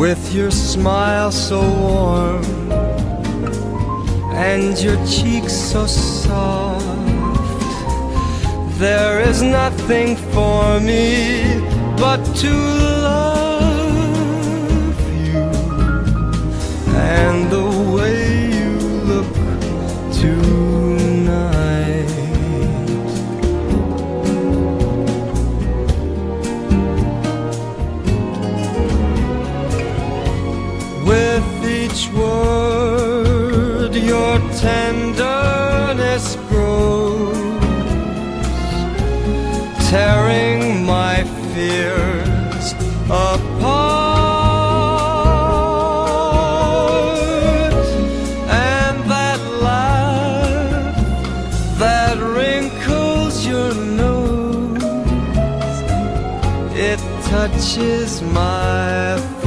with your smile so warm and your cheeks so soft. There is nothing for me but to love your tenderness grows, tearing my fears apart. And that laugh that wrinkles your nose, it touches my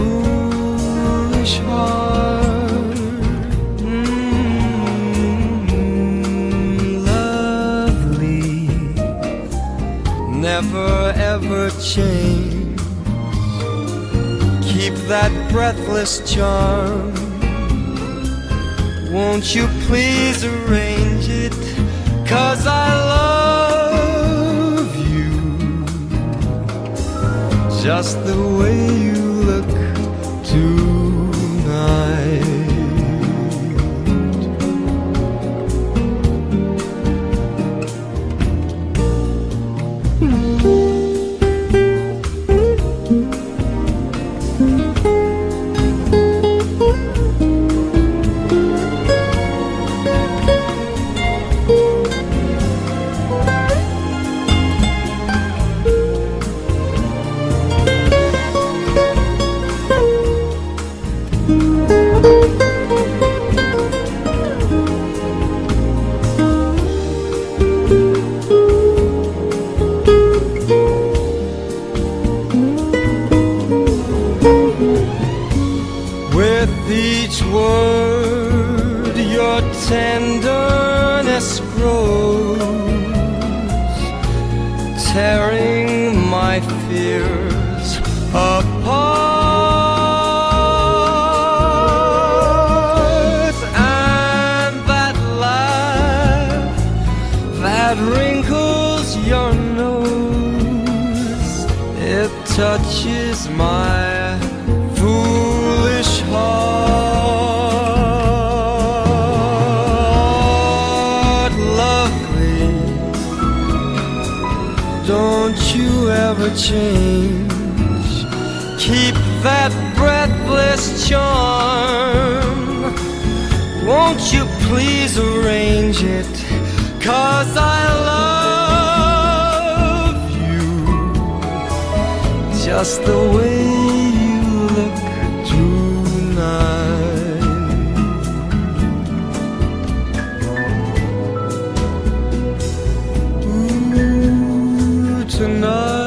never ever change. Keep that breathless charm. Won't you please arrange it? Cause I love you just the way you look tonight. Each word, your tenderness grows, tearing my fears apart. And that laugh that wrinkles your nose, it touches my never change. Keep that breathless charm. Won't you please arrange it? Cause I love you just the way you look tonight. tonight.